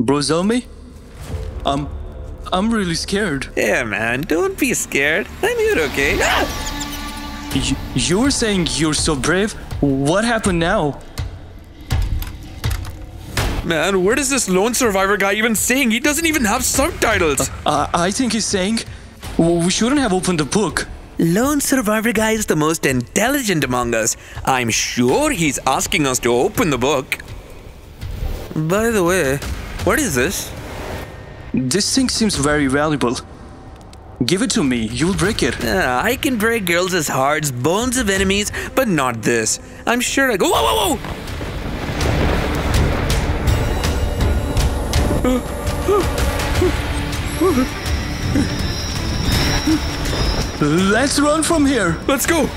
Brozomi? I'm. I'm really scared. Yeah, man, don't be scared. I'm here, okay? Ah! Y- you're saying you're so brave. What happened now? Man, what is this lone survivor guy even saying? He doesn't even have subtitles. Uh, I think he's saying we shouldn't have opened the book. Lone survivor guy is the most intelligent among us. I'm sure he's asking us to open the book. By the way, what is this? This thing seems very valuable. Give it to me, you'll break it. Ah, I can break girls' hearts, bones of enemies, but not this. I'm sure I go. Whoa, whoa, whoa! Let's run from here. Let's go!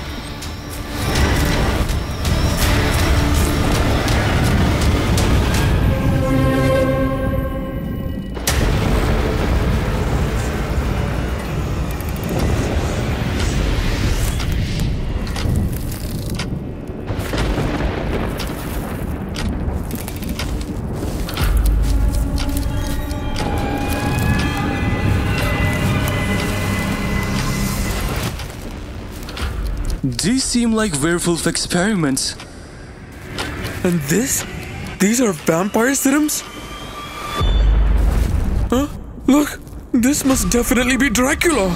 These seem like werewolf experiments. And this? These are vampire serums? Huh? Look, this must definitely be Dracula.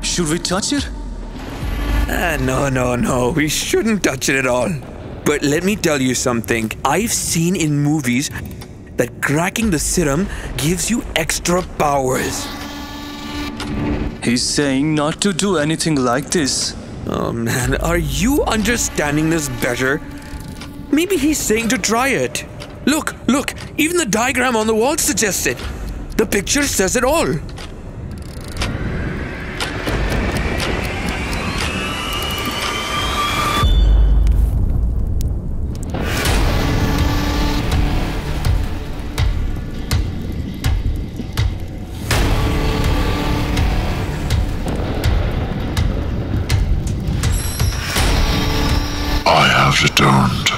Should we touch it? Ah, no, no, no. We shouldn't touch it at all. But let me tell you something. I've seen in movies that cracking the serum gives you extra powers. He's saying not to do anything like this. Oh man, are you understanding this better? Maybe he's saying to try it. Look, look, even the diagram on the wall suggests it. The picture says it all. have returned.